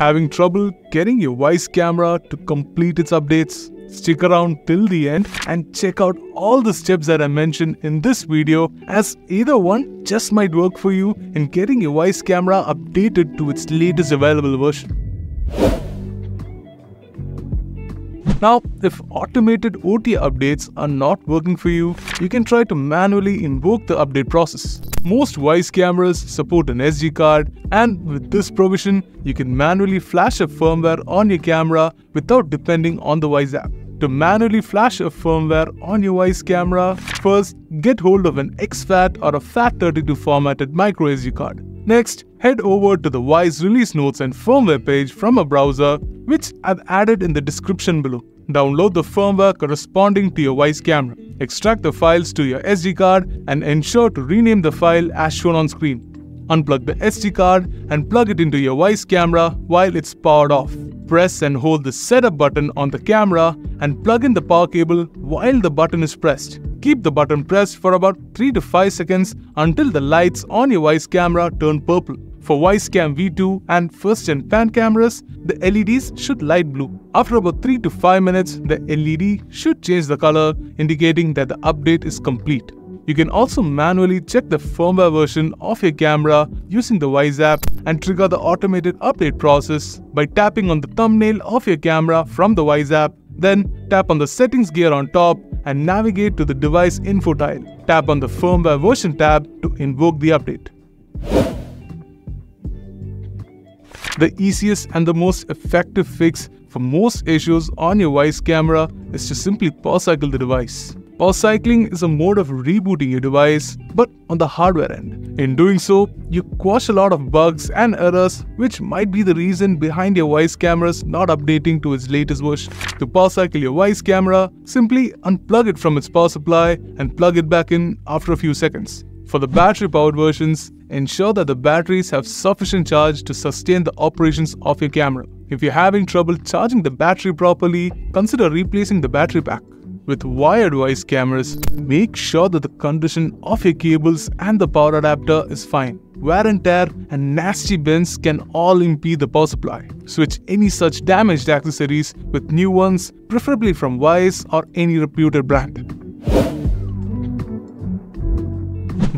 Having trouble getting your Wyze camera to complete its updates? Stick around till the end and check out all the steps that I mentioned in this video as either one just might work for you in getting your Wyze camera updated to its latest available version. Now, if automated OTA updates are not working for you, you can try to manually invoke the update process. Most Wyze cameras support an SD card and with this provision, you can manually flash a firmware on your camera without depending on the Wyze app. To manually flash a firmware on your Wyze camera, first get hold of an exFAT or a FAT32 formatted microSD card. Next, head over to the Wyze release notes and firmware page from a browser, which I've added in the description below. Download the firmware corresponding to your Wyze camera. Extract the files to your SD card and ensure to rename the file as shown on screen. Unplug the SD card and plug it into your Wyze camera while it's powered off. Press and hold the setup button on the camera and plug in the power cable while the button is pressed. Keep the button pressed for about 3 to 5 seconds until the lights on your Wyze camera turn purple. For Wyzecam V2 and first gen pan cameras, the LEDs should light blue. After about 3 to 5 minutes, the LED should change the color, indicating that the update is complete. You can also manually check the firmware version of your camera using the Wyze app and trigger the automated update process by tapping on the thumbnail of your camera from the Wyze app. Then tap on the settings gear on top and navigate to the device info tile. Tap on the firmware version tab to invoke the update. The easiest and the most effective fix for most issues on your Wyze camera is to simply power cycle the device. Power cycling is a mode of rebooting your device, but on the hardware end. In doing so, you quash a lot of bugs and errors which might be the reason behind your Wyze cameras not updating to its latest version. To power cycle your Wyze camera, simply unplug it from its power supply and plug it back in after a few seconds. For the battery powered versions, ensure that the batteries have sufficient charge to sustain the operations of your camera. If you're having trouble charging the battery properly, consider replacing the battery pack. With wired Wyze cameras, make sure that the condition of your cables and the power adapter is fine. Wear and tear and nasty bends can all impede the power supply. Switch any such damaged accessories with new ones, preferably from Wyze or any reputed brand.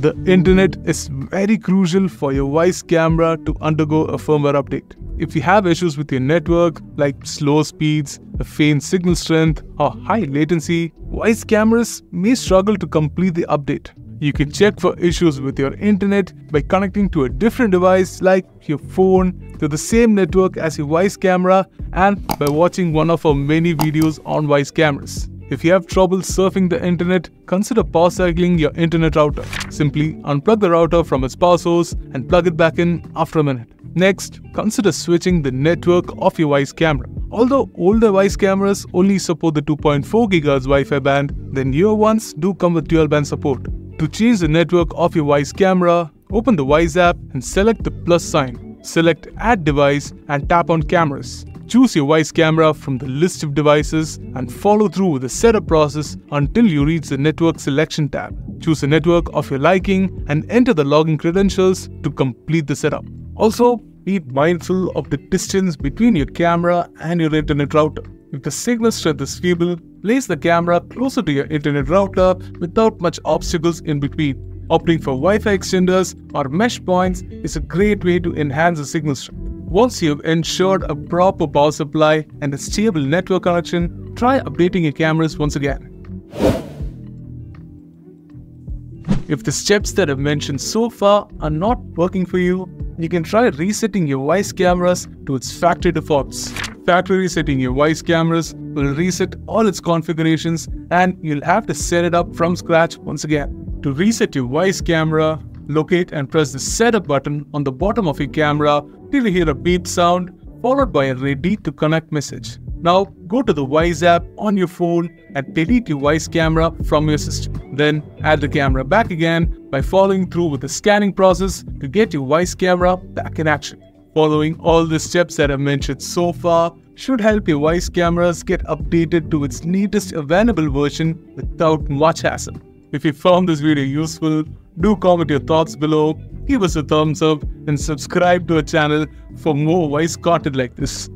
The internet is very crucial for your Wyze camera to undergo a firmware update. If you have issues with your network like slow speeds, a faint signal strength, or high latency, Wyze cameras may struggle to complete the update. You can check for issues with your internet by connecting to a different device like your phone to the same network as your Wyze camera and by watching one of our many videos on Wyze cameras. If you have trouble surfing the internet, consider power cycling your internet router. Simply unplug the router from its power source and plug it back in after a minute. Next, consider switching the network of your Wyze camera. Although older Wyze cameras only support the 2.4 GHz Wi-Fi band, the newer ones do come with dual band support. To change the network of your Wyze camera, open the Wyze app and select the plus sign. Select Add Device and tap on Cameras. Choose your Wyze camera from the list of devices and follow through with the setup process until you reach the Network Selection tab. Choose a network of your liking and enter the login credentials to complete the setup. Also, be mindful of the distance between your camera and your internet router. If the signal strength is feeble, place the camera closer to your internet router without much obstacles in between. Opting for Wi-Fi extenders or mesh points is a great way to enhance the signal strength. Once you've ensured a proper power supply and a stable network connection, try updating your cameras once again. If the steps that I've mentioned so far are not working for you, you can try resetting your Wyze cameras to its factory defaults. Factory resetting your Wyze cameras will reset all its configurations and you'll have to set it up from scratch once again. To reset your Wyze camera, locate and press the setup button on the bottom of your camera till you hear a beep sound followed by a ready to connect message. Now go to the Wyze app on your phone and delete your Wyze camera from your system. Then add the camera back again by following through with the scanning process to get your Wyze camera back in action. Following all the steps that I've mentioned so far should help your Wyze cameras get updated to its latest available version without much hassle. If you found this video useful, do comment your thoughts below give us a thumbs up and subscribe to our channel for more Wyze content like this.